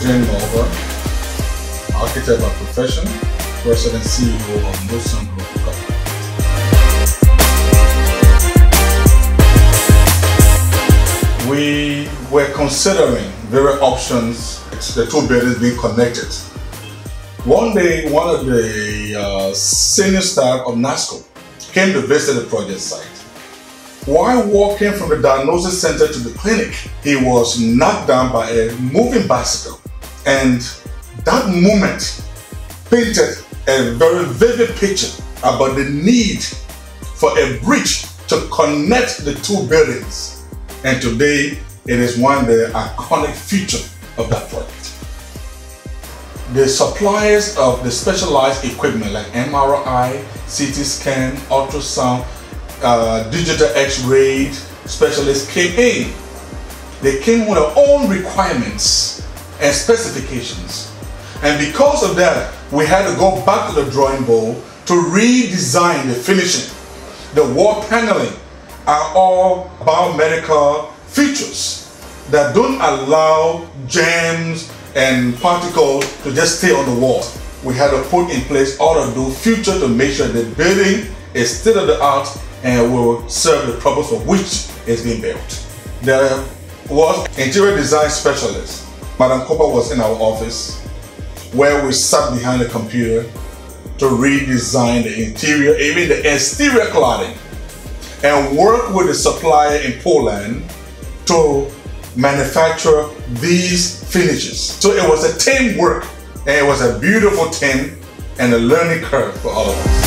Joe Mulbah, architect by profession, president CEO of MUSONS Group. We were considering various options, the two buildings being connected. One day, one of the uh, senior staff of NASCO came to visit the project site. While walking from the diagnosis center to the clinic, he was knocked down by a moving bicycle. And that moment painted a very vivid picture about the need for a bridge to connect the two buildings. And today, it is one of the iconic feature of that project. The suppliers of the specialized equipment like MRI, CT scan, ultrasound, uh, digital x-ray specialists came in. They came with their own requirements and specifications. And because of that, we had to go back to the drawing board to redesign the finishing. The wall paneling are all biomedical features that don't allow germs and particles to just stay on the wall. We had to put in place all of those features to make sure the building is state of the art and will serve the purpose for which it's being built. There was interior design specialist. Madam Cooper was in our office where we sat behind the computer to redesign the interior, even the exterior cladding, and work with the supplier in Poland to manufacture these finishes. So it was a team work, and it was a beautiful team and a learning curve for all of us.